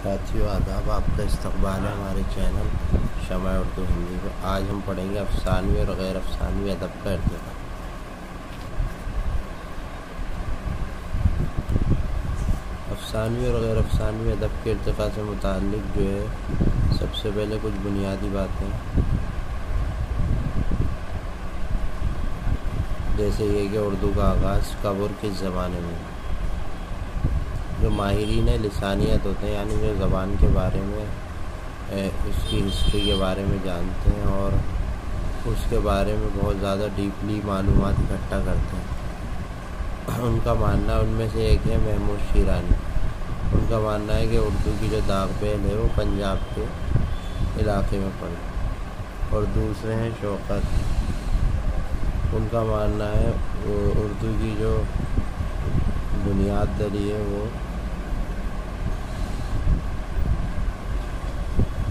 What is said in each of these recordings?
साथियों, आदाब आपका इस्तबाल है हमारे चैनल शमा उर्दू हिंदी में आज हम पढ़ेंगे अफसानवी और गैर अफसानवी अदब का इर्तका अफसानवी और गैर अफसानवी अदब के इर्तका से मुतक़ जो है, सबसे पहले कुछ बुनियादी बातें। जैसे ये कि उर्दू का आगाज़ कब और किस ज़माने में। जो माहरीन लसानियत होते हैं, यानी जो ज़बान के बारे में उसकी हिस्ट्री के बारे में जानते हैं और उसके बारे में बहुत ज़्यादा डीपली मालूम इकट्ठा करते हैं। उनका मानना उनमें से एक है महमूद शीरानी। उनका मानना है कि उर्दू की जो दाग बेल है, वो पंजाब के इलाके में पड़ी। और दूसरे हैं शौकत। उनका मानना है उर्दू की जो बुनियाद दरी है, वो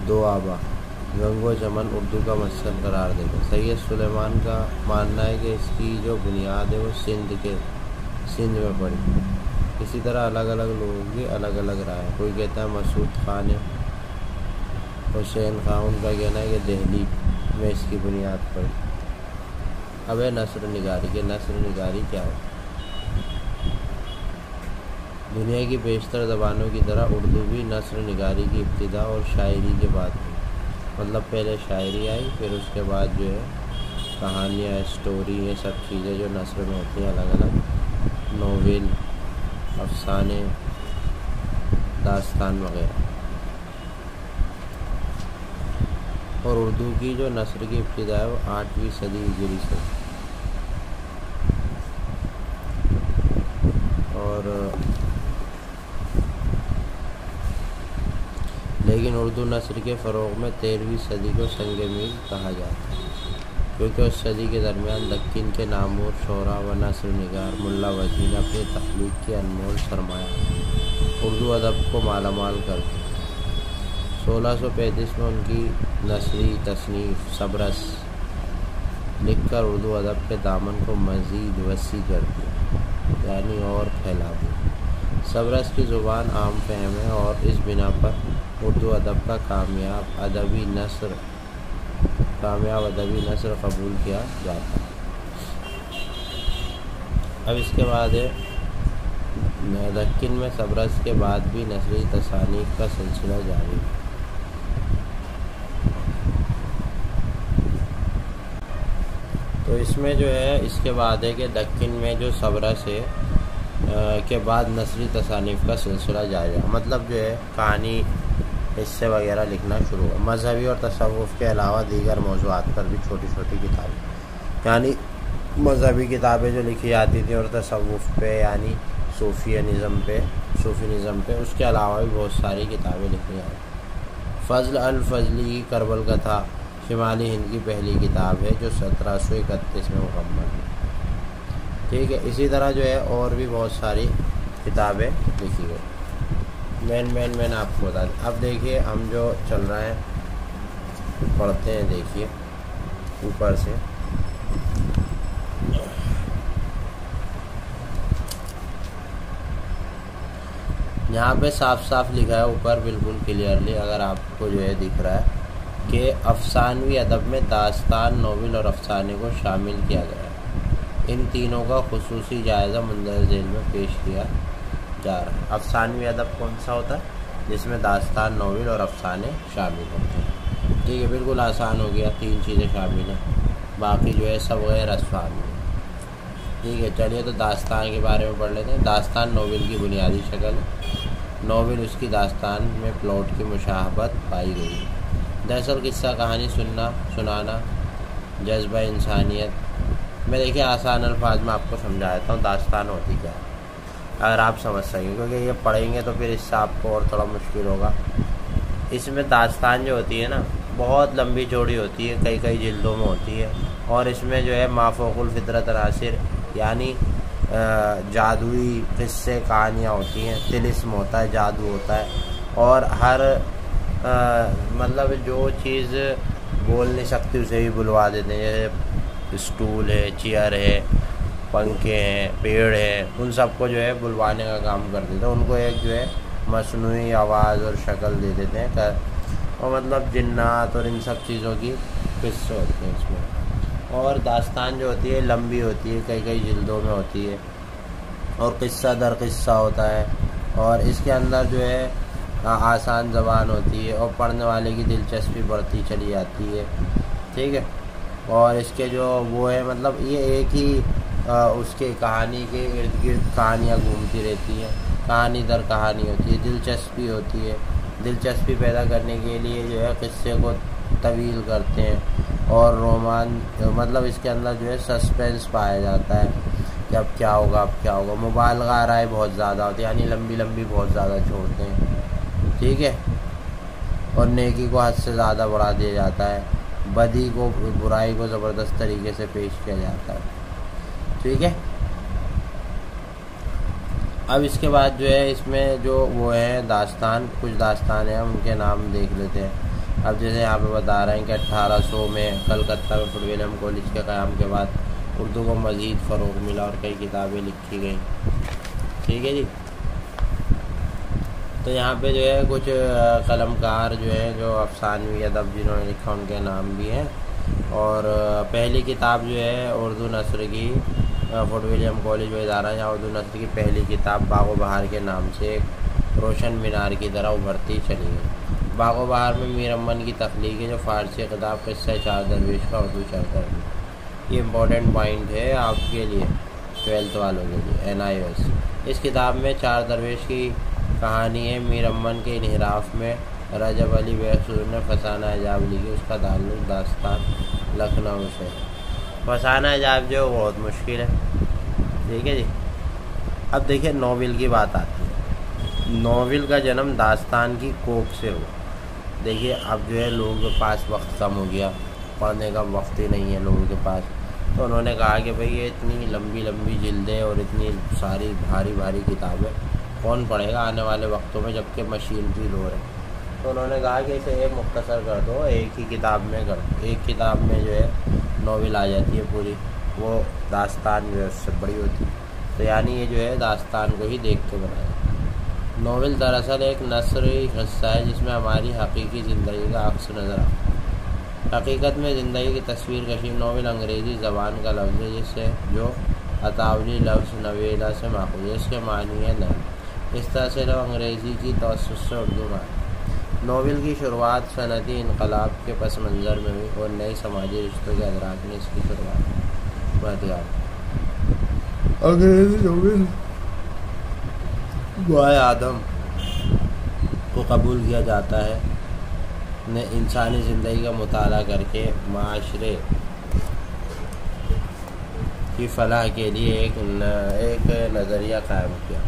दो आबा। गंगो चमन उर्दू का मस्सन करार देते सैयद सुलेमान का मानना है कि इसकी जो बुनियाद है वो सिंध के, सिंध में पड़ी। इसी तरह अलग अलग लोगों की अलग अलग राय है। कोई कहता है मसूद खान है, हुसैन खान, उनका कहना है कि दहली में इसकी बुनियाद पड़ी। अब है नसर निगारी। के नसर निगारी क्या है? दुनिया की बेशतर ज़बानों की तरह उर्दू भी नसर निगारी की इब्तदा और शायरी के बाद हुई। मतलब पहले शायरी आई, फिर उसके बाद जो है कहानियाँ, स्टोरी, ये सब चीज़ें जो नसर में होती हैं अलग अलग नोवेल, अफसाने, दास्तान वगैरह। और उर्दू की जो नसर की इब्तदा है, वो आठवीं सदी हिजरी से और लेकिन उर्दू नसर के फ़रोग में तेरहवीं सदी को संग मील कहा जाता है, क्योंकि उस सदी के दरमियान दक्किन के नामूर शोरा व नसर निगार मुल्ला वजीन अपनी तख्लीक के अनमोल सरमाया। उर्दू अदब को मालामाल करते सोलह सौ पैंतीस में उनकी नसरी, तसनीफ़, सबरस लिख कर उर्दू अदब के दामन को मज़ीद वसी कर दिया, यानी और फैला दिया। सबरस की ज़ुबान आम फहम है और इस बिना पर उर्दू अदब का कामयाब अदबी नसर, कामयाब अदबी नसर कबूल किया जाता है। अब इसके बाद है दक्किन में सबरस के बाद भी नसरी तसानीफ का सिलसिला जारी तो इसमें जो है, इसके बाद है कि दक्किन में जो सबरस है के बाद नसरी तसानीफ़ का सिलसिला जारी मतलब जो है, कहानी हिस्से वगैरह लिखना शुरू हुआ। मजहबी और तसवुफ़ के अलावा दीगर मौजूद पर भी छोटी छोटी किताबें। यानी मजहबी किताबें जो लिखी जाती थी और तसवुफ़ पे, यानी सूफियानिज़म पे सूफी निज़म पे, उसके अलावा भी बहुत सारी किताबें लिखी जाती फ़ज़ल अल फजली करबल कथा शिमाली हिंद की पहली किताब है, जो सत्रह सौ इकतीस में मुकम्मल है ठीक है, इसी तरह जो है और भी बहुत सारी किताबें लिखी गई। मेन मेन मैंने आपको बता दें। अब देखिए, हम जो चल रहे हैं, पढ़ते हैं, देखिए, ऊपर से। यहाँ पे साफ़ साफ़ लिखा है, ऊपर बिल्कुल क्लियरली अगर आपको जो है दिख रहा है, कि अफसानवी अदब में दास्तान नोवेल और अफसाने को शामिल किया गया है। इन तीनों का खसूसी जायज़ा मंदर झेल में पेश किया जा रहा है। अफसानवी अदब कौन सा होता है? जिसमें दास्तान, नावल और अफसाने शामिल होते हैं। ठीक है, बिल्कुल आसान हो गया, तीन चीज़ें शामिल हैं। बाकी जो है सब गैर अफसानी ठीक है, चलिए तो दास्तान के बारे में पढ़ लेते हैं। दास्तान नावल की बुनियादी शक्ल है। नावल उसकी दास्तान में प्लॉट की मुशाहबत पाई गई है। दरअसल किस्सा कहानी सुनना, सुनाना, जज्बा इंसानियत। मैं देखिए आसान अल्फाज में आपको समझा देता हूँ, दास्तान होती क्या है। अगर आप समझ सकें क्योंकि ये पढ़ेंगे तो फिर इससे आपको और थोड़ा मुश्किल होगा। इसमें दास्तान जो होती है ना, बहुत लंबी चौड़ी होती है कई कई जिल्दों में होती है। और इसमें जो है माफ़ोकुल फितरत नासिर यानी जादुई किस्से कहानियाँ होती हैं तिलिस्म होता है, जादू होता है। और हर मतलब जो चीज़ बोल नहीं सकती, उसे भी बुलवा देते हैं, जैसे स्टूल है, चेयर है पंखे हैं, पेड़ हैं, उन सबको जो है बुलवाने का काम कर देते हैं। उनको एक जो है मसनू आवाज़ और शक्ल दे देते हैं। कर और मतलब जन्नात और इन सब चीज़ों की किस्से होते हैं इसमें। और दास्तान जो होती है, लंबी होती है कई कई जल्दों में होती है। और किस्सा दर किस्सा होता है। और इसके अंदर जो है आसान ज़बान होती है और पढ़ने वाले की दिलचस्पी बढ़ती चली जाती है। ठीक है? और इसके जो वो है मतलब ये एक ही उसके कहानी के इर्द गिर्द कहानियाँ घूमती रहती हैं। कहानी दर कहानी होती है, दिलचस्पी होती है। दिलचस्पी पैदा करने के लिए जो है किस्से को तवील करते हैं और रोमान मतलब इसके अंदर जो है सस्पेंस पाया जाता है कि अब क्या होगा, अब क्या होगा। मोबाइल का राय बहुत ज़्यादा होती है, यानी लंबी लंबी बहुत ज़्यादा छोड़ते हैं। ठीक है? और नेकी को हद से ज़्यादा बढ़ा दिया जाता है। बदी को, बुराई को ज़बरदस्त तरीके से पेश किया जाता है। ठीक है? अब इसके बाद जो है, इसमें जो वो है, दास्तान, कुछ दास्तान है उनके नाम देख लेते हैं। अब जैसे यहाँ पे बता रहे हैं कि 1800 में कलकत्ता में फुट विलियम कॉलेज के क़्याम के बाद उर्दू को मज़ीद फ़रोग मिला और कई किताबें लिखी गई। ठीक है जी? तो यहाँ पे जो है, कुछ कलमकार जो है, जो अफसानवी अदब जिन्होंने लिखा, उनके नाम भी हैं। और पहली किताब जो है, उर्दू नसर की फोर्ट विलियम कॉलेज में इदारा यहाँ उर्दू नसर की पहली किताब बागो बहार के नाम से एक रोशन मीनार की तरह उभरती चली गई। बागो बहार में मीर अमन की तख्लीक है जो फ़ारसी किताब किस्सा चार दरवेश का उर्दू है। ये इम्पोर्टेंट पॉइंट है आपके लिए ट्वेल्थ वालों के लिए एन आई एस इस किताब में चार दरवेश की कहानी है, मीर अमन के इनहराफ में रजब अली बेसूर ने फसाना एजाब लिखी उसका ताल्लुक दास्तान लखनऊ से फसाना एजाब जो, बहुत मुश्किल है। ठीक है जी? अब देखिए, नोवेल की बात आती है। नोवेल का जन्म दास्तान की कोख से हुआ। देखिए, अब जो है, लोगों के पास वक्त कम हो गया। पढ़ने का वक्त ही नहीं है लोगों के पास। तो उन्होंने कहा कि भाई, ये इतनी लंबी लंबी जिल्दें और इतनी सारी भारी भारी किताबें, कौन पढ़ेगा आने वाले वक्तों में, जबकि मशीनरी लो रहे तो उन्होंने कहा कि इसे एक मुख्तसर कर दो, एक ही किताब में कर। दो एक किताब में जो है, नावल आ जाती है पूरी। वो दास्तान जो है, उससे बड़ी होती है। तो यानी ये जो है, दास्तान को ही देख के बनाया। नावल दरअसल एक नसरी हिस्सा है, जिसमें हमारी हकीकी ज़िंदगी का अक्स नज़र आता हकीकत में ज़िंदगी की तस्वीर कशी, नावल अंग्रेज़ी ज़बान का लफ्ज़ है, जिससे जो अतावली लफ्ज़ नवेला से माखूज इसके मानी है इस तरह से लोग अंग्रेज़ी की तोसुस से उर्दू में नावल की शुरुआत सनती इनकलाब के पस मंज़र में हुई और नए समाजी रिश्तों के अदराक ने इसकी शुरुआत बहतियार अंग्रेज़ी नावल गुआए आदम को कबूल किया जाता है। ने इंसानी ज़िंदगी का मताल करके माशरे की फलाह के लिए एक न, एक नज़रिया कायम किया।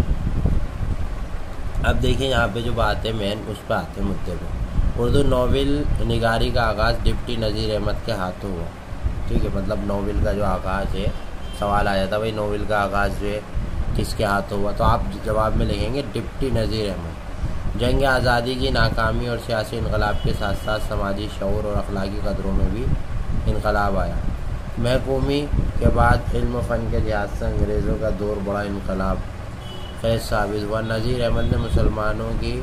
अब देखिए यहाँ पे जो बात है मेन उस पर आते हैं मुद्दे पर उर्दू नावल निगारी का आगाज़ डिप्टी नज़ीर अहमद के हाथों हुआ। ठीक है मतलब नावल का जो आगाज़ है, सवाल आ जाता भाई नावल का आगाज़ जो है, किसके हाथों हुआ? तो आप जवाब में लिखेंगे, डिप्टी नज़ीर अहमद। जंग आज़ादी की नाकामी और सियासी इनकलाब के साथ साथ समाजी शौर और अखलाकी कदरों में भी इनकलाब आया। महकूमी के बाद इल्म फ़न के लिहाज से अंग्रेज़ों का दौर बड़ा इनकलाब फैज साबित। हुआ नज़ीर अहमद ने मुसलमानों की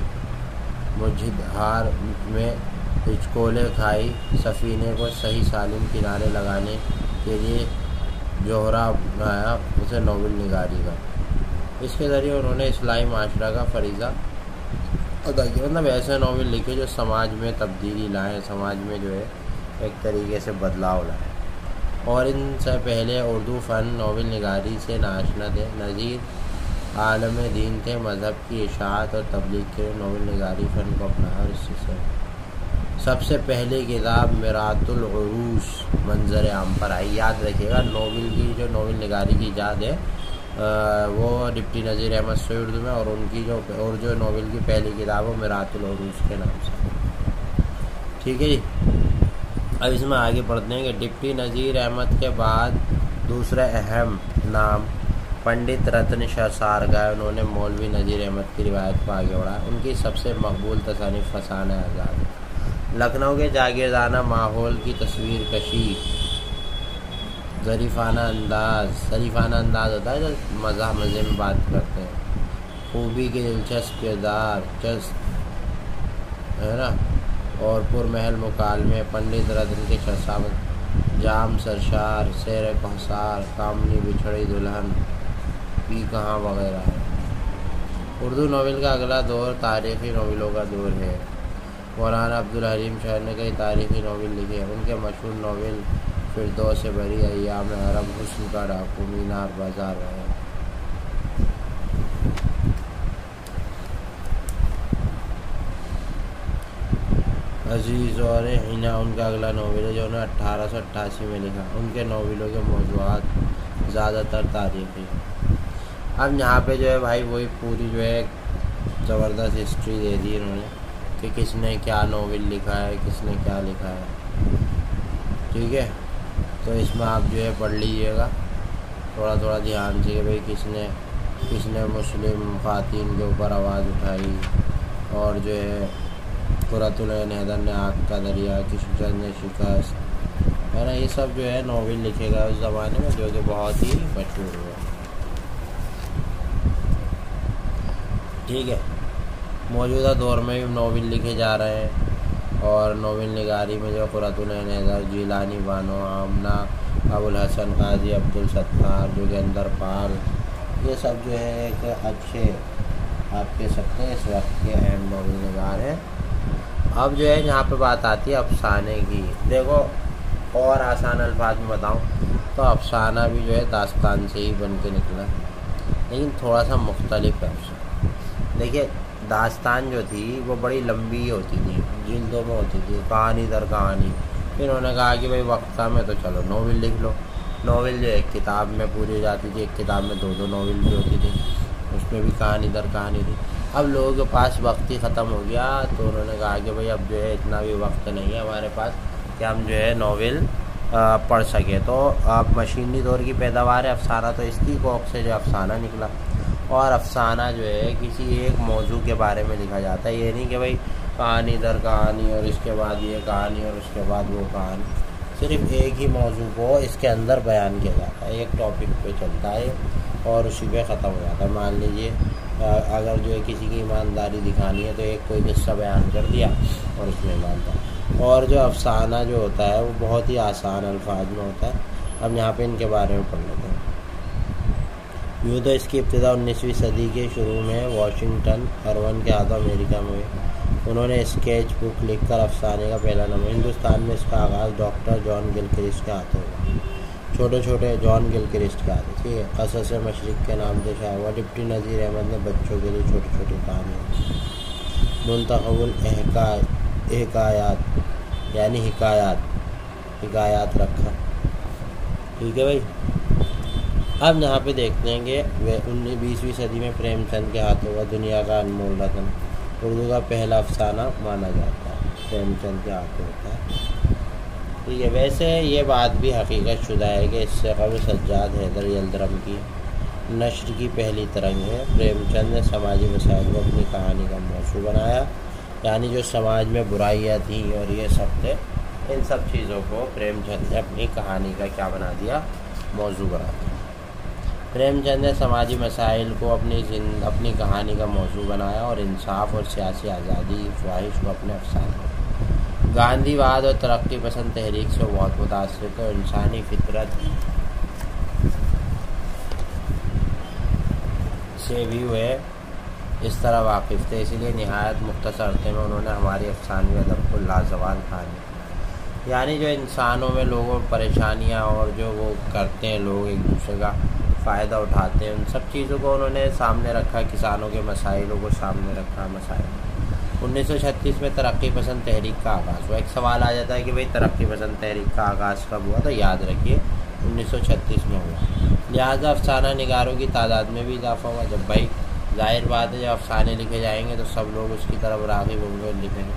मुजहार में हिचकोले खाई। सफ़ीने को सही सालिम किनारे लगाने के लिए जोहरा अपनाया उसे नोबल निगारी का। इसके ज़रिए उन्होंने इस्लाई माशरा का फरीज़ा अदा किया। मतलब ऐसे नावल लिखे जो समाज में तब्दीली लाएँ, समाज में जो है एक तरीके से बदलाव लाए। और इनसे पहले उर्दू फ़न नावल निगारी से नाशना थे। नज़ीर आलम दीन थे मज़हब की इशात और तबलीग के नावल निगारी फ़न को अपनाया और इससे से सबसे पहली किताब मरातुलरूस मंजर आम पर आई। याद रखिएगा नावल की जो नावल निगारी की ईजाद है वो डिप्टी नज़ीर अहमद से उर्दू में और उनकी जो और जो नावल की पहली किताब है मरातुलरूस के नाम से। ठीक है जी? अब इसमें आगे पढ़ते हैं कि डिप्टी नज़ीर अहमद के बाद दूसरा अहम नाम पंडित रत्न शाह सारगाह उन्होंने मौलवी नज़ीर अहमद की रिवायत को आगे बढ़ाया। उनकी सबसे मकबूल तसानी फसान आज़ाद। लखनऊ के जागीरदाना माहौल की तस्वीर कशी? ज़रीफ़ाना अंदाज, शरीफाना अंदाज होता है जो मज़ा, मज़े में बात करते हैं। खूबी के दिलचस्प किरदार है ना? और पुरमहल मुकाल में पंडित रत्न के शसावत जाम सरशार शेर कहसार कामनी बिछड़ी दुल्हन। पी कहाँ वगैरह है। उर्दू नावल का अगला दौर तारीख़ी नावलों का दौर है। मौलाना अब्दुल हलीम शाह ने कई तारीख़ी नावल लिखे हैं। उनके मशहूर नावल फिर से भरी अयाम अरब हुस्न का डाकू मीनार बाज़ार रहे अज़ीज़ और हिना उनका अगला नावल है जो उन्होंने अट्ठारह सौ अट्ठासी में लिखा। उनके नावलों के मौजूद ज़्यादातर तारीख़ी अब यहाँ पे जो है भाई वही पूरी जो है ज़बरदस्त हिस्ट्री दे दी इन्होंने कि किसने क्या नावल लिखा है, किसने क्या लिखा है। ठीक है? तो इसमें आप जो है पढ़ लीजिएगा। थोड़ा थोड़ा ध्यान से भाई किसने किसने मुस्लिम ख़ातिन के ऊपर आवाज़ उठाई और जो है कुरतुल हैदर ने आग का दरिया किशनचंद ने शिकस्त, है ना? ये सब जो है नावल लिखे गए उस ज़माने में जो कि बहुत ही मशहूर हुआ ठीक है। मौजूदा दौर में भी नावल लिखे जा रहे हैं और नावल निगारी में जो कुरतुल हैदर जीलानी बानो आमना, अबुल हसन, काजी अब्दुल सत्तार, जोगेंदर पाल, ये सब जो है एक अच्छे आप कह सकते हैं इस वक्त के अहम नावल निगार हैं। अब जो है यहाँ पे बात आती है अफसाने की। देखो, और आसान अल्फाज में बताऊँ तो अफसाना भी जो है दास्तान से ही बन के निकला लेकिन थोड़ा सा मुख्तलिफ़ है देखिए, दास्तान जो थी, वो बड़ी लंबी होती थी जिल्दों में होती थी, कहानी दर कहानी। फिर उन्होंने कहा कि भाई वक्ता में तो चलो, नॉवल लिख लो। नॉवल जो एक किताब में पूरी हो जाती थी, एक किताब में दो दो नॉवल भी होती थी, उसमें भी कहानी दर कहानी थी। अब लोगों के पास वक्त ही ख़त्म हो गया तो उन्होंने कहा कि भाई अब जो है, इतना भी वक्त नहीं है हमारे पास कि हम जो है, नावल पढ़ सकें। तो अब मशीनी दौर की पैदावार है, अफसाना तो इसकी कोक से जो अफसाना निकला। और अफसाना जो है, किसी एक मौजू के बारे में लिखा जाता है। ये नहीं कि भाई कहानी दर कहानी और इसके बाद ये कहानी और उसके बाद वो कहानी। सिर्फ़ एक ही मौजू को इसके अंदर बयान किया जाता है। एक टॉपिक पे चलता है और उसी पे ख़त्म हो जाता है। मान लीजिए अगर जो है किसी की ईमानदारी दिखानी है तो एक कोई किस्सा बयान कर दिया और उसमें ईमानदार और जो अफसाना जो होता है, वो बहुत ही आसान अल्फाज में होता है। अब यहाँ पे इनके बारे में पढ़ लेते हैं। यूँ तो इसकी इब्तदा उन्नीसवीं सदी के शुरू में वाशिंगटन अरवन के हाथों अमेरिका में हुई। उन्होंने स्केच बुक लिखकर अफसाने का पहला नंबर। हिंदुस्तान में इसका आगाज़ डॉक्टर जॉन गिलक्रिस्ट के हाथों हुआ। छोटे छोटे जॉन गिल के आते ठीक है? कसस मशरक के नाम से शाया हुआ। डिप्टी नज़ीर अहमद ने बच्चों के लिए छोटी छोटी कहानियाँ मुंतखबुल हकायात यानी हिकायात हिकायात रखा। ठीक है भाई? अब यहाँ पे देखते हैं कि वह उन्नीस, बीसवीं सदी में प्रेमचंद के हाथों का दुनिया का अनमोल रतन उर्दू का पहला अफसाना माना जाता है। प्रेमचंद के हाथों होता है। ठीक है वैसे ये बात भी हकीकत शुदा है कि इससे कबल सज्जाद हैदर यलदरम की नशर की पहली तरंग है। प्रेमचंद ने समाजी मसाइल को अपनी कहानी का मौसू बनाया। यानी जो समाज में बुराइयाँ थी और ये सब थे, इन सब चीज़ों को प्रेमचंद ने अपनी कहानी का क्या बना दिया? मौजू बना दिया। प्रेमचंद ने समाजी मसाइल को अपनी अपनी कहानी का मौजू बनाया और इंसाफ और सियासी आज़ादी की ख्वाहिश को अपने अफसाने गांधीवाद और तरक्की पसंद तहरीक से बहुत मुतासर थे और इंसानी फितरत से भी वे इस तरह वाकिफ़ थे, इसीलिए नहायत मुख्तर अरसे में उन्होंने हमारी अफसानी अदब को लाजवाल कहानी यानी जो इंसानों में लोगों परेशानियाँ और जो वो करते हैं लोग एक दूसरे का फ़ायदा उठाते हैं। उन सब चीज़ों को उन्होंने सामने रखा, किसानों के मसाइलों को सामने रखा, मसाइल। 1936 में तरक्की पसंद तहरीक का आगाज़। हुआ एक सवाल आ जाता है कि भाई तरक्की पसंद तहरीक का आगाज़ कब हुआ? तो याद रखिए 1936 में हुआ। लिहाजा अफसाना निगारों की तादाद में भी इजाफा हुआ। जब भाई ज़ाहिर बात है, जब अफसाने लिखे जाएँगे तो सब लोग उसकी तरफ़ रागिब होंगे और लिखेंगे।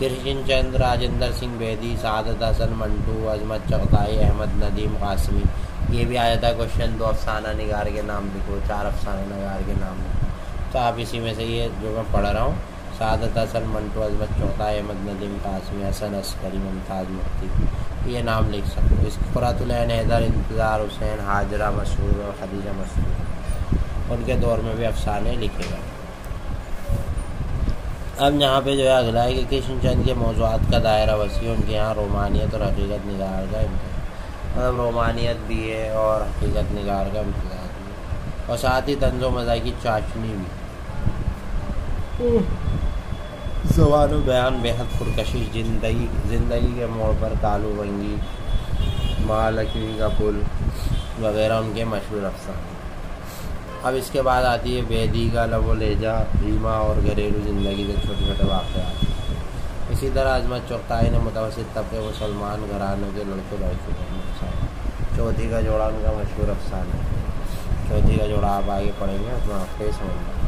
कृष्ण चंद, राजेंद्र सिंह बेदी, सादत हसन मंटू, अजमत चौथाई, अहमद नदीम कासमी ये भी आ जाता है क्वेश्चन दो अफसाना निगार के नाम लिखो, चार अफसाना निगार के नाम लिखो। तो आप इसी में से ये जो मैं पढ़ रहा हूँ, सादत हसन मंटू अजमत चौथा अहमद नदीम कासमी हसन अस्करी मुमताज़ मुफ्ती। ये नाम लिख सकते हो। इस खुरातुलैन हैदर, इंतज़ार हुसैन, हाजरा, मशहूर और खदीजा मशहूर। उनके दौर में भी अफसाने लिखे गए। अब यहाँ पे जो है, अगला है कि कृष्णचंद के मौजूद का दायरा वसी उनके यहाँ रोमानियत और हकीकत निगार का मतलब रोमानियत भी है और हकीकत निगार का इम्तजाज भी है। और साथ ही तंजो मज़ा की चाशनी भी। जबान बयान बेहद पुरकशिश ज़िंदगी ज़िंदगी के मोड़ पर कालू बंगी महालक्ष्मी का पुल वगैरह उनके मशहूर अफसाने अब इसके बाद आती है बेदी का लबो लेजा रीमा और घरेलू ज़िंदगी के छोटे छोटे वाक़ इसी तरह अजमत चौथाई ने मुतवसत तबके मुसलमान घरानों के लड़कों लड़कों का चौथी का जोड़ा उनका मशहूर अफसाना चौथी का जोड़ा आप आगे पढ़ेंगे, उसमें आपको ही समझना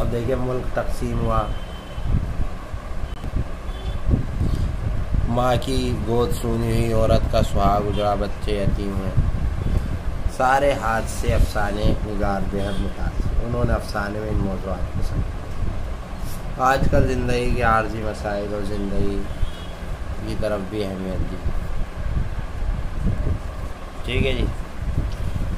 अब देखिए मुल्क तकसीम हुआ। माँ की गोद सुनी हुई, औरत का सुहाग उजड़ा, बच्चे यतीम हैं। सारे हाथ से अफसाने निगार बेहद मुतासर। उन्होंने अफसाने में इन मौजूद पसंद आजकल ज़िंदगी के आर्जी मसाइल और ज़िंदगी की तरफ़ भी अहमियत दी। ठीक है जी।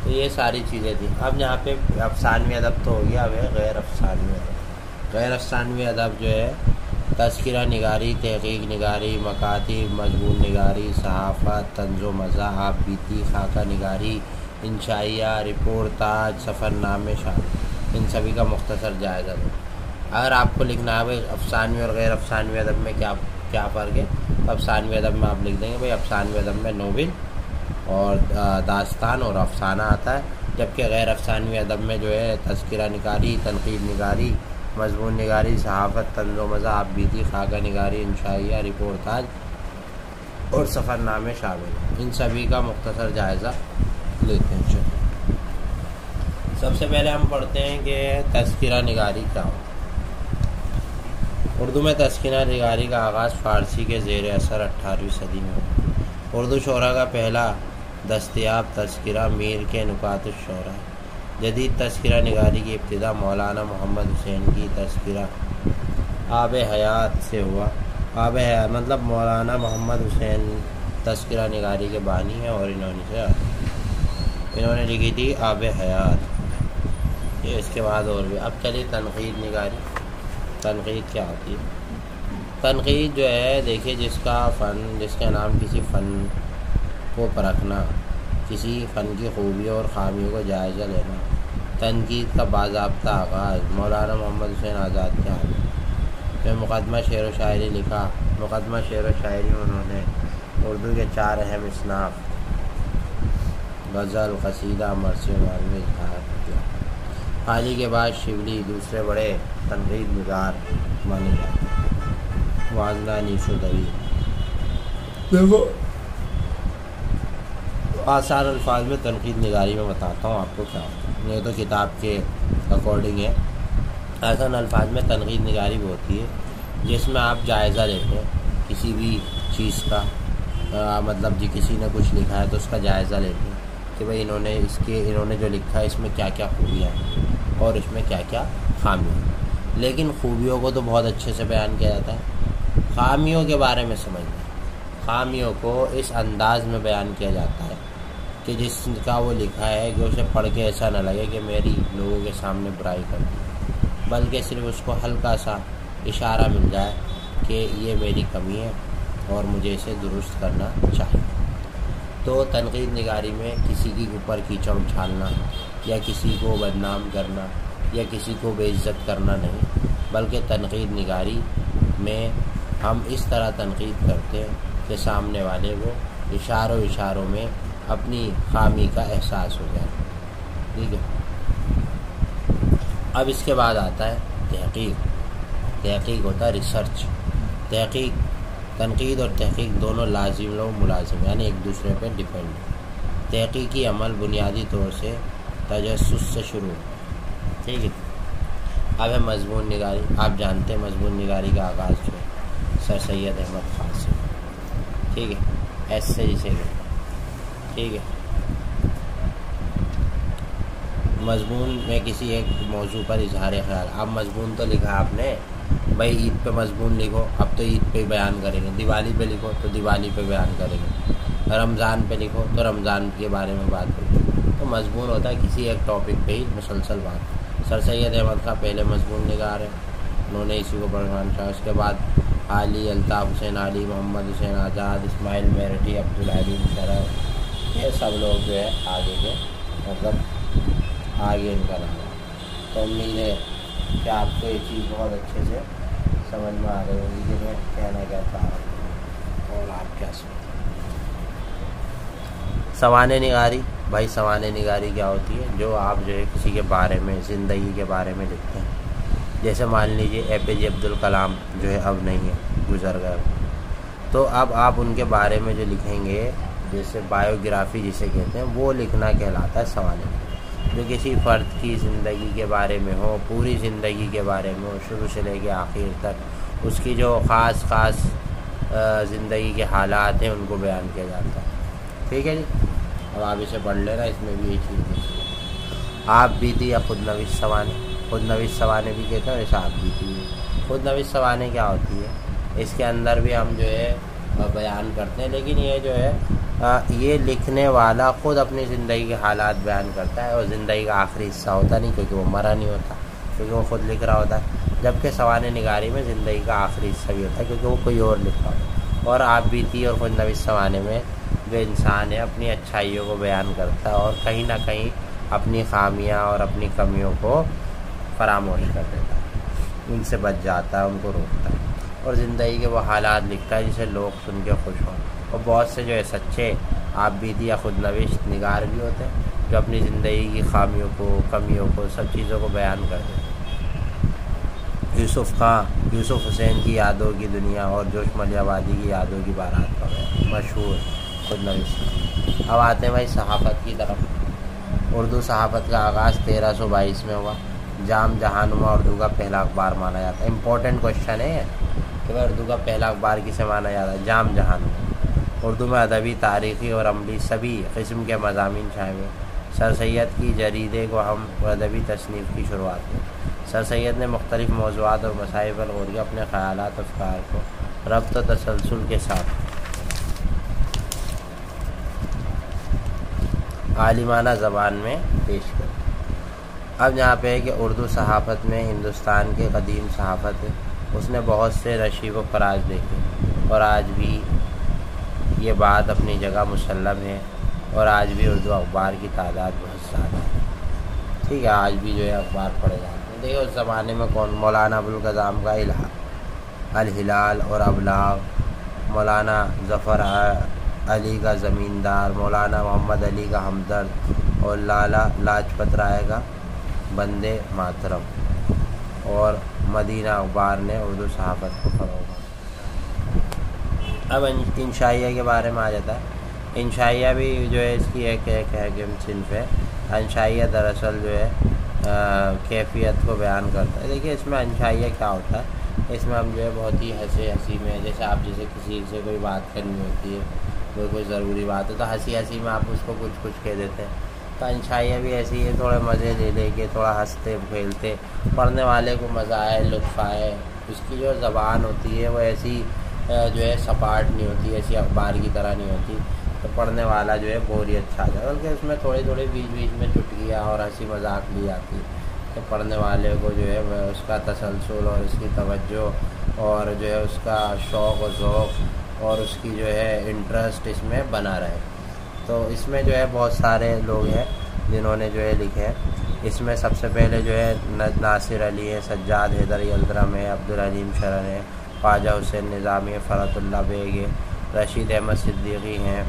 तो ये सारी चीज़ें थी। अब यहाँ पे अफसानवी अदब तो हो गया, अब है गैर अफसानवी अदब। गैर अफसानवी अदब जो है तस्करा निगारी, तहकीक निगारी, मकाती, मजमून निगारी, सहाफ़त, तंजो मज़ा, आप बीती, खाका निगारी, इंशाइया, रिपोर्ट, ताज सफ़रनामे शामिल इन सभी का मुख्तसर जायज़ा दो। अगर आपको लिखना है भाई अफसानवी और गैर अफसानवी अदब में क्या क्या फ़र्क है तो अफसानवी अदब में आप लिख देंगे भाई अफसानवी अदब में नोबिल और दास्तान और अफसाना आता है। जबकि गैर अफसानवी अदब में जो है तस्करा निगारी, तनकीद निगारी, मजमून निगारी, सहाफ़त, तंजो आप बीती, खाका निगारी, इंशाइया, रिपोर्ट ताज और सफ़रनामे शामिल हैं। इन सभी का मुख्तसर जायज़ा लेते हैं। चलो सबसे पहले हम पढ़ते हैं कि तस्करा निगारी क्या हो। उर्दू में तस्करा निगारी का आगाज़ फ़ारसी के ज़ेर असर अट्ठारहवीं सदी में उर्दू शरा का पहला दस्तियाब तस्करा मीर के नुकात शरा जदीद तस्करा निगारी की इब्तदा मौलाना मोहम्मद हुसैन की तस्करा। आब हयात से हुआ। आब हयात मतलब मौलाना मोहम्मद हुसैन तस्करा निगारी के बानी हैं और इन्होंने से इन्होंने लिखी थी आब हयात। ये इसके बाद और भी। अब चलिए तनकीद निगारी। तनकीद क्या होती है? तनकीद जो है, देखिए जिसका फ़न, जिसका नाम किसी फ़न को परखना, किसी फ़न की खूबियों और ख़ामियों को जायज़ा लेना। तनकीद का बाबा आगाज़, मौलाना मोहम्मद हुसैन आज़ाद के हाल में। मुकदमा शेर व शायरी लिखा। मुकदमा शेर व शायरी में उन्होंने उर्दू के चार अहम इसनाफ़, गज़ल, कसीदा, मरसे में इजहार किया। हाल ही के बाद शिवली, दूसरे बड़े तनकीद निगार माने जाते वाजना नीशोदवी देखो आसान अल्फाज में तनकीद निगारी में बताता हूँ आपको क्या होता है। ये तो किताब के अकॉर्डिंग है। आसान अल्फाज में तनकीद निगारी भी होती है जिसमें आप जायज़ा लेते हैं किसी भी चीज़ का आ, मतलब जी किसी ने कुछ लिखा है तो उसका जायज़ा लेते हैं कि भाई इन्होंने इसके इन्होंने जो लिखा है इसमें क्या क्या खूबियाँ हैं और इसमें क्या क्या खामियाँ हैं। लेकिन खूबियों को तो बहुत अच्छे से बयान किया जाता है। खामियों के बारे में समझना खामियों को इस अंदाज में बयान किया जाता है कि जिसका वो लिखा है कि उसे पढ़ के ऐसा ना लगे कि मेरी लोगों के सामने बुराई कर बल्कि सिर्फ़ उसको हल्का सा इशारा मिल जाए कि ये मेरी कमी है और मुझे इसे दुरुस्त करना चाहिए। तो तनकीद निगारी में किसी के ऊपर कीचड़ उछालना या किसी को बदनाम करना या किसी को बेइज्जत करना नहीं, बल्कि तनकीद निगारी में हम इस तरह तनकीद करते हैं कि सामने वाले को इशारों इशारों में अपनी खामी का एहसास हो जाए। ठीक है? अब इसके बाद आता है तहकीक। तहकीक होता है रिसर्च तहकीक, तनकीद और तहकीक दोनों लाजिम लो मुलाजिम, यानी एक दूसरे पर डिपेंड तहकीकी अमल बुनियादी तौर से तजस से शुरू। ठीक है? अब है मजमून निगारी। आप जानते हैं मजमून निगारी का आगाज़ जो है, सर सैद अहमद खान से। ठीक है? ऐसे जिसे ठीक है। मजमून में किसी एक मौजू पर इजहार ख्याल। अब मजमून तो लिखा आपने, भाई ईद पे मजमून लिखो, अब तो ईद पे बयान करेंगे। दिवाली पे लिखो तो दिवाली पे बयान करेंगे। रमज़ान पे लिखो तो रमज़ान के बारे में बात करेंगे। तो मजमून होता है किसी एक टॉपिक पे ही मुसलसल बात। सर सैद अहमद खां पहले मजमून निगार है। उन्होंने इसी को पढ़वान चाहा उसके बाद अली अल्ताफ़ हुसैन अली मोहम्मद हुसैन, आज़ाद, इसमाइल, मेरठी, अब्दुल अलीम शरफ ये सब लोग जो है आगे के मतलब आगे इनका है। तो उम्मीद है कि आपको ये चीज़ बहुत अच्छे से समझ में आ रही होगी कि मैं कहना क्या चाह रहा हूँ और आप क्या सुन सवाने निगारी। भाई सवाने निगारी क्या होती है? जो आप जो है किसी के बारे में, ज़िंदगी के बारे में लिखते हैं। जैसे मान लीजिए ए पी जे अब्दुल कलाम जो है अब नहीं है, गुजर गए। तो अब आप उनके बारे में जो लिखेंगे जैसे बायोग्राफी जिसे कहते हैं, वो लिखना कहलाता है सवाल जो किसी फ़र्द की ज़िंदगी के बारे में हो, पूरी ज़िंदगी के बारे में हो, शुरू से लेके आखिर तक, उसकी जो ख़ास ख़ास ज़िंदगी के हालात हैं, उनको बयान किया जाता है। ठीक है जी? अब आप इसे पढ़ लेना, इसमें भी यही चीज़ आप बीती या खुद नविश सवाने? खुद नविश सवाने भी कहते हैं वैसे आप बीती खुद नविश सवाने क्या होती है? इसके अंदर भी हम जो है बयान करते हैं, लेकिन ये जो है ये लिखने वाला ख़ुद अपनी ज़िंदगी के हालात बयान करता है और ज़िंदगी का आखिरी हिस्सा होता नहीं क्योंकि वो मरा नहीं होता, क्योंकि वो ख़ुद लिख रहा होता है। जबकि सवान निगारी में ज़िंदगी का आखिरी हिस्सा भी होता है क्योंकि वो कोई और लिख रहा होता और आप बीती और खुद नविश सवाने में जो इंसान है, अपनी अच्छाइयों को बयान करता है और कहीं ना कहीं अपनी खामियाँ और अपनी कमियों को फरामोश कर देता है। उनसे बच जाता है, उनको रोकता है। और ज़िंदगी के वो हालात लिखता है जिसे लोग सुन के खुश हों। और बहुत से जो है सच्चे, आप बीती या खुद नविश निगार भी होते हैं, जो अपनी ज़िंदगी की खामियों को, कमियों को, सब चीज़ों को बयान कर देते हैं। यूसुफ़ खां, यूसुफ हुसैन की यादों की दुनिया और जोश मलियाबादी की यादों की बारात का मशहूर खुद नवीस अब आते हैं भाई सहाफ़त की तरफ़। उर्दू सहाफ़त का आगाज़ तेरह सौ बाईस में हुआ। जाम जहानुमा उर्दू का पहला अखबार माना जाता है। इम्पोर्टेंट क्वेश्चन है कि भाई उर्दू का पहला अखबार किसे माना जाता है? जाम जहानुमा। उर्दू में अदबी, तारीख़ी और अमली सभी किस्म के मजामी शामिल सर सैद की जरीदे को हम अदबी तसनीफ़ की शुरुआत की सर सैद ने मुख्तलिफ़ मौजूद और मसाइल पर गौर किया अपने ख्याल अफकार को रब्त तसलसल के साथ आलिमाना ज़बान में पेश कर। अब यहाँ पे है कि उर्दू सहाफ़त में हिंदुस्तान के कदीम सहाफ़त उसने बहुत से नशीब फराज देखे और आज भी ये बात अपनी जगह मुसलम है और आज भी उर्दू अखबार की तादाद बहुत ज़्यादा है। ठीक है, आज भी जो है अखबार पढ़े जाते हैं। देखिए उस ज़माने में कौन? मौलाना अबुल कलाम का अल हिलाल और अबलाग मौलाना ज़फ़र अली का ज़मींदार, मौलाना मोहम्मद अली का हमदर्द और लाला, लाजपत राय का बंदे मातरम और मदीना अखबार ने उर्दू सहाफ़त को फरोगा। अब इंशाइया के बारे में आ जाता है। इंशाइया भी जो है इसकी एक एक है कि सिंफ है। अंशाइया दरअसल जो है कैफियत को बयान करता है। देखिए, इसमें अंशाइया क्या होता है? इसमें हम जो है बहुत ही हंसे हँसी में, जैसे आप जैसे किसी से कोई बात करनी होती है, कोई कोई ज़रूरी बात है तो हँसी हँसी में आप उसको कुछ कुछ कह देते हैं। तो अंशाइयाँ भी ऐसी है, थोड़े मज़े ले लेके, थोड़ा हँसते, खेलते, पढ़ने वाले को मज़ा आए, लुत्फ़ आए, उसकी जो ज़बान होती है, वो ऐसी जो है, सपाट नहीं होती, ऐसी अखबार की तरह नहीं होती। तो पढ़ने वाला जो है बोरियत छा जाए बल्कि उसमें थोड़ी थोड़ी बीच बीच में चुटकियाँ और हँसी मज़ाक भी आती। तो पढ़ने वाले को जो है उसका तसलसल और उसकी तवज्जो और जो है, उसका शौक़ और ज़ौक़ और उसकी जो है इंटरेस्ट इसमें बना रहे। तो इसमें जो है, बहुत सारे लोग हैं, जिन्होंने जो है, लिखे हैं। इसमें सबसे पहले जो है नासिर अली है, सज्जाद हैदर यल्दरम है, अब्दुल अलीम शरण है। ख्वाजा हुसैन निज़ामी फ़रतुल्ला बेग रशीद अहमद सिद्दीकी हैं,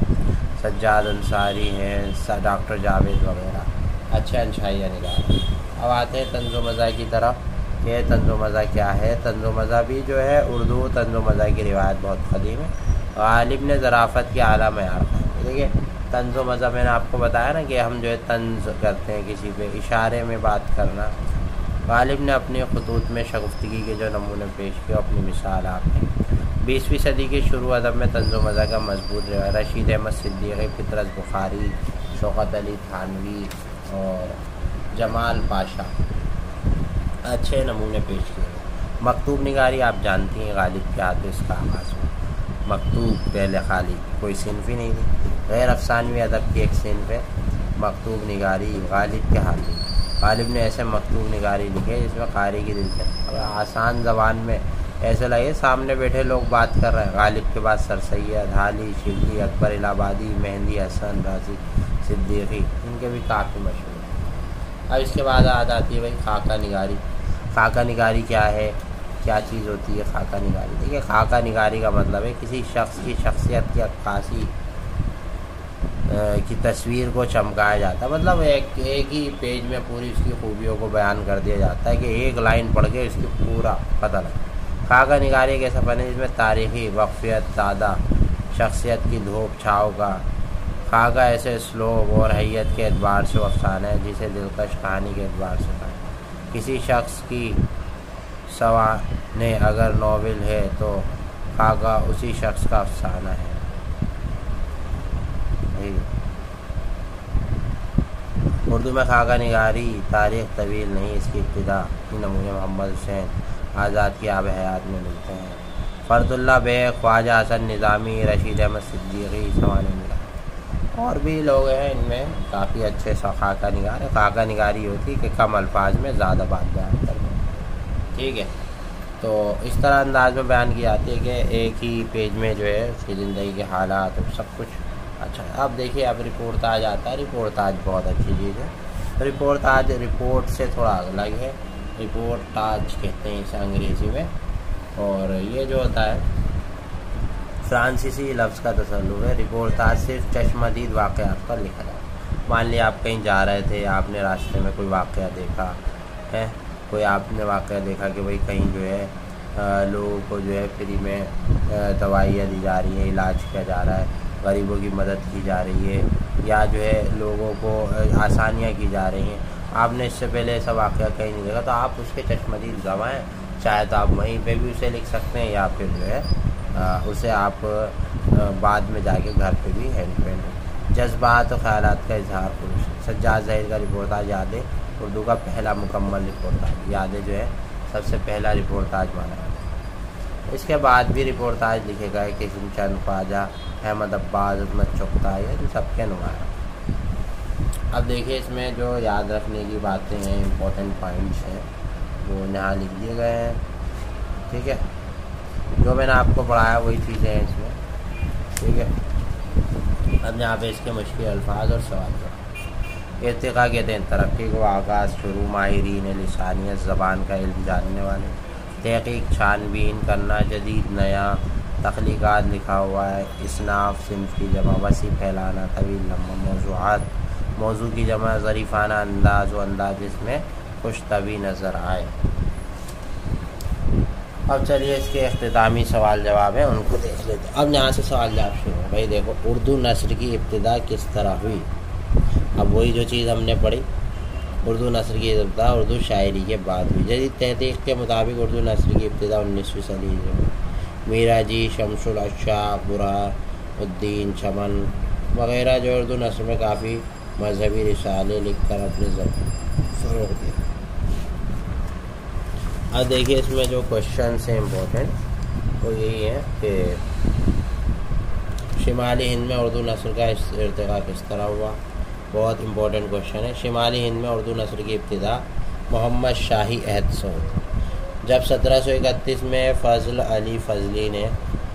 सज्जाद अंसारी हैं डॉक्टर जावेद वगैरह। अच्छे अंशाइया निकाल अब आते हैं तंजो मज़ा की तरफ़, कि तंजो मज़ा क्या है? तंजो मज़ा भी जो है उर्दू, तंजो मज़ा की रिवायत बहुत कदीम है। गालिब ने ज़राफ़त के आला मैार देखिए, तंजो मज़ा मैंने आपको बताया ना कि हम जो है तंज करते हैं किसी पे, इशारे में बात करना। गालिब ने अपने खतूत में शगुफ्तगी के जो नमूने पेश किए, अपनी मिसाल आपने बीसवीं सदी के शुरू अदब में तंजो मज़ा का मज़बूत रशीद अहमद सिद्दीकी, फितरत बुखारी, शौकत अली थानवी और जमाल पाशा अच्छे नमूने पेश किए। मकतूब निगारी आप जानती हैं, गालिब क्या तो इसका आगाज़। में मकतूब पहले खाली, कोई सिनफ ही नहीं थी। गैर अफसानवी अदब की एक सिनफ है, मकतूब निगारी गालिब के हाल गालिब ने ऐसे मकतूब निगारी लिखे जिसमें कारी की दिलचस्प अब आसान जबान में ऐसे लगे, सामने बैठे लोग बात कर रहे हैं। गालिब के बाद सर सैद हाली शिबली अकबर, इलाहाबादी, मेहंदी, हसन, राज़ी, सिद्दीकी, इनके भी काफ़ी मशहूर हैं। अब इसके बाद याद आती है भाई, खाका निगारी। खाका निगारी क्या है? क्या चीज़ होती है खाका निगारी? देखिए, खाका निगारी का मतलब है किसी शख्स की शख्सियत की अक्कासी की तस्वीर को चमकाया जाता है। मतलब एक एक ही पेज में पूरी उसकी खूबियों को बयान कर दिया जाता है कि एक लाइन पढ़ के उसकी पूरा पता लगे। खाका निगारी एक ऐसा फन है जिसमें तारीखी, वक्फियत सादा शख्सियत की धूप, छाव का। खाका ऐसे स्लोब और हैत के अतबार से अफसाना है जिसे दिलकश कहानी के अतबार से कहा किसी शख्स की सवा ने अगर नावल है तो खाका उसी शख्स का अफसाना है। में खाका निगारी, तारीख तवील नहीं, इसकी इब्तदा। नमूने मोहम्मद हुसैन आज़ाद की आब हयात में मिलते हैं। फ़रदुल्ला बे ख्वाजा हसन निज़ामी, रशीद अहमद सिद्दीकी सवाल मिला। और भी लोग हैं इनमें, काफ़ी अच्छे खाका निगार है। खाका निगारी होती कि कम अल्फाज में ज़्यादा बात बयान कर ठीक है तो इस तरह अंदाज में बयान की जाती है कि एक ही पेज में जो है, उसकी ज़िंदगी के हालात सब कुछ अच्छा अब देखिए, अब रिपोर्ट ताज आता है। रिपोर्ट ताज बहुत अच्छी चीज़ है। रिपोर्ट ताज रिपोर्ट से थोड़ा अलग है। रिपोर्ट ताज कहते हैं इसे अंग्रेज़ी में। और ये जो होता है फ्रांसीसी लफ्ज़ का तसलुब है। रिपोर्ट ताज सिर्फ़ चश्मदीद वाक़ात पर लिखा जाए मान लिया आप कहीं जा रहे थे, आपने रास्ते में कोई वाक़ देखा, है? कोई आपने वाक़ देखा कि भाई कहीं जो है लोगों को जो है फ्री में दवाइयाँ दी जा रही हैं, इलाज किया जा रहा है। गरीबों की मदद की जा रही है या जो है लोगों को आसानियाँ की जा रही हैं। आपने इससे पहले ऐसा वाक़ कहीं नहीं देखा तो आप उसके चश्मदीद गवाएँ। चाहे तो आप वहीं पे भी उसे लिख सकते हैं या फिर जो है उसे आप बाद में जाके घर पे भी हैंड पेंट जज्बात और ख्याल का इजहार पुरुष सज्जाद जहीर का रिपोर्टाज यादें, उर्दू का पहला मुकम्मल रिपोर्टाज यादें जो है, सबसे पहला रिपोर्टाज माना इसके बाद भी रिपोर्टाज लिखे गए किशन चंद ख्वाजा। अहमद अहमद चुकता तो सबके नुमाया अब देखिए, इसमें जो याद रखने की बातें हैं इंपॉर्टेंट पॉइंट्स हैं, वो यहाँ लिख दिए गए हैं, ठीक है? जो मैंने आपको पढ़ाया, वही चीज़ें हैं इसमें, ठीक है? अब यहाँ पे इसके मुश्किल अल्फाज और सवाल इरतका कहते हैं, तरक्की को आगाज़, शुरू, माहरीन लसानियत ज़बान का इल्म जानने वाले, तहकीक, छानबीन करना, जदीद, नया तख्लीक़ात लिखा हुआ है, इसनाफ सिंफ की जमा वसी फैलाना तवील लंबा मौजूद मौजू की जमा ज़रीफ़ाना अंदाज व अंदाज इसमें खुश तभी नज़र आए। अब चलिए इसके अख्तामी सवाल जवाब हैं, उनको देख लेते अब यहाँ से सवाल जवाब शुरू भाई देखो, उर्दू नसर की इब्तदा किस तरह हुई? अब वही जो चीज़ हमने पढ़ी, उर्दू नसर की इब्तदा उर्दू शायरी के बाद हुई। जदीद तहकीक के मुताबिक उर्दू नसर की इब्तदा उन्नीसवीं सदी में मीरा जी शमसुलशा बुरहानुद्दीन चमन वगैरह जो उर्दू नस्र में काफ़ी मजहबी रिसाले लिख कर अपने फ़रोग दिया अब देखिए इसमें जो क्वेश्चन हैं इम्पोर्टेंट वो यही है कि शिमाली हिंद में उर्दू नस्र का इरतका किस तरह हुआ? बहुत इंपॉर्टेंट क्वेश्चन है। शिमाली हिंद में उर्दू नस्र की इब्तदा मोहम्मद शाही अहद सऊद जब सत्रह सौ इकतीस में फजल अली फजली ने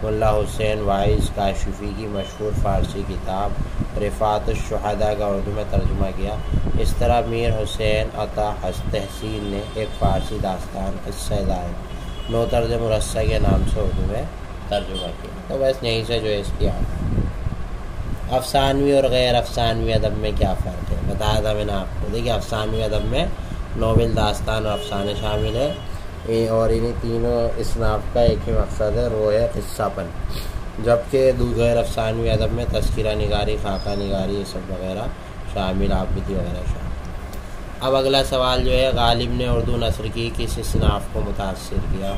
मुल्ला हुसैन वाइस काशिफ़ी की मशहूर फ़ारसी किताब रिफात शहदा का उर्दू में तर्जुमा किया, इस तरह मीर हुसैन अता तहसीन ने एक फ़ारसी दास्तान इसदाय नो तर्ज मुरस्सा के नाम से उर्दू में तर्जुमा किया। तो बस यहीं से जो है इसकी अफसानवी और गैर अफसानवी अदब में क्या फ़र्क है? बताया था मैंने आपको। देखिए, अफसानवी अदब में नावल दास्तान और अफसाने शामिल है। और इन्हीं तीनों इसनाफ का एक ही मकसद है, रो है हिस्सापन जबकि गैर अफसानवी अदब में तस्करा निगारी, खाका निगारी, ये सब वगैरह शामिल आबिदी वगैरह शामिल। अब अगला सवाल जो है, गालिब ने उर्दू नसर की किस इसनाफ को मुतासर किया?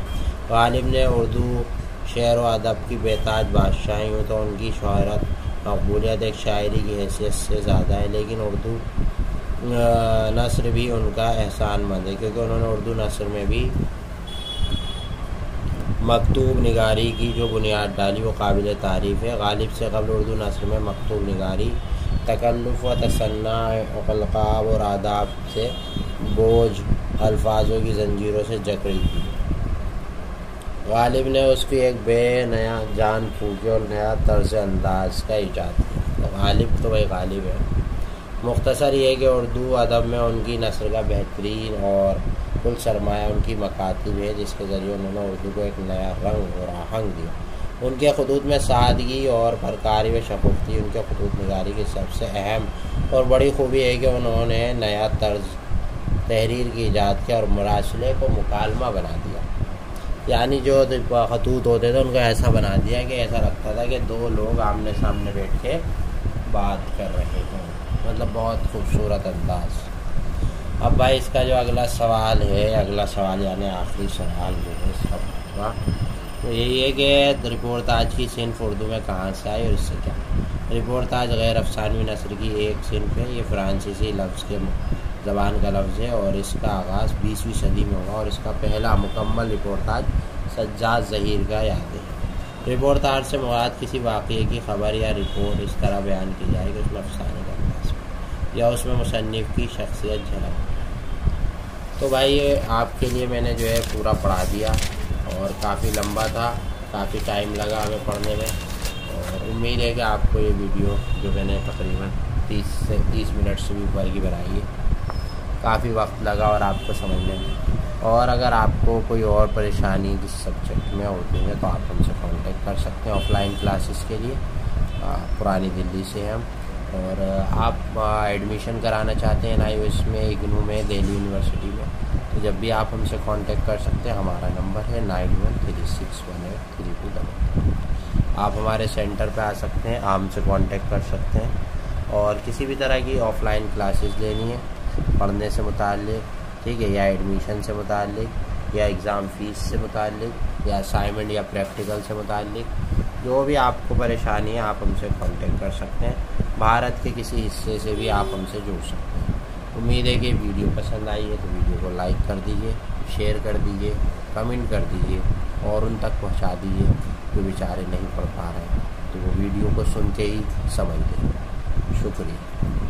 गालिब ने उर्दू शेर व अदब की बेताज बादशाही हूँ तो उनकी शहरत, मकबूलियत एक शायरी की हैसियत से ज़्यादा है, लेकिन उर्दू नसर भी उनका एहसान मंद है, क्योंकि उन्होंने उर्दू नसर में भी मकतूब निगारी की जो बुनियाद डाली, वो काबिल तारीफ़ है। गालिब से कबल उर्दू नसर में मकतूब निगारी, तकल्लुफ़ व तसन्ना अल्क़ाब और आदाब से बोझ अल्फाजों की जंजीरों से जकड़ी की गालिब ने उसकी एक बे नया जान फूकी और नया तर्ज अंदाज का ईजाद किया। तो गालिब तो वही गालिब है। मुख्तसर ये कि उर्दू अदब में उनकी नस्ल का बेहतरीन और कुल सरमाया उनकी मकातब है जिसके ज़रिए उन्होंने उर्दू को एक नया रंग और आहंग दिया। उनके खतूत में सादगी और फरकारी व शफुफ्ती उनके खतूत नगारी की सबसे अहम और बड़ी खूबी है कि उन्होंने नया तर्ज, तहरीर की ईजाद किया और मरासले को मुकालमा बना दिया। यानी जो खतूत होते थे, उनको ऐसा बना दिया कि ऐसा लगता था कि दो लोग आमने सामने बैठ के बात कर रहे हैं। मतलब बहुत खूबसूरत अंदाज। अब भाई इसका जो अगला सवाल है, अगला सवाल यानी आखिरी सवाल जो है सबका तो यही है कि रिपोर्ट आज की सिंफ उर्दू में कहाँ से आई और इससे क्या? रिपोर्ट आज गैर अफसानवी नसर की एक सिंफ है ये फ्रांसीसी लफ्ज़ के ज़बान का लफ्ज़ है और इसका आगाज़ बीसवीं सदी में हुआ और इसका पहला मुकम्मल रिपोर्टाज सज्जाद जहीर का याद है। रिपोर्टाज से मवाद किसी वाक़े की खबर या रिपोर्ट इस तरह बयान की जाए कि उसमें अफसाने का अंदाज या उसमें मुसनफ़ की शख्सियत झलक तो भाई ये आपके लिए मैंने जो है पूरा पढ़ा दिया और काफ़ी लंबा था, काफ़ी टाइम लगा हमें पढ़ने में और उम्मीद है कि आपको ये वीडियो जो मैंने तकरीबन तीस से तीस मिनट से भी ऊपर की बनाई है, काफ़ी वक्त लगा और आपको समझने में और अगर आपको कोई और परेशानी जिस सब्जेक्ट में होती है तो आप हमसे कांटेक्ट कर सकते हैं ऑफलाइन क्लासेस के लिए पुरानी दिल्ली से हम। और आप एडमिशन कराना चाहते हैं एन आई में इग्नू में दिल्ली यूनिवर्सिटी में तो जब भी आप हमसे कांटेक्ट कर सकते हैं, हमारा नंबर है nine one three six one eight three two double आप हमारे सेंटर पे आ सकते हैं हमसे कांटेक्ट कर सकते हैं और किसी भी तरह की ऑफलाइन क्लासेस लेनी है, पढ़ने से मुतल ठीक है, या एडमिशन से मुतल या एग्ज़ाम फ़ीस से मुतल या असाइनमेंट या प्रैक्टिकल से मुतल जो भी आपको परेशानी है, आप हमसे कांटेक्ट कर सकते हैं। भारत के किसी हिस्से से भी आप हमसे जुड़ सकते हैं। उम्मीद है कि वीडियो पसंद आई है तो को लाइक कर दीजिए शेयर कर दीजिए कमेंट कर दीजिए और उन तक पहुँचा दीजिए जो बेचारे नहीं पढ़ पा रहे तो वो वीडियो को सुन के ही समझ गए शुक्रिया।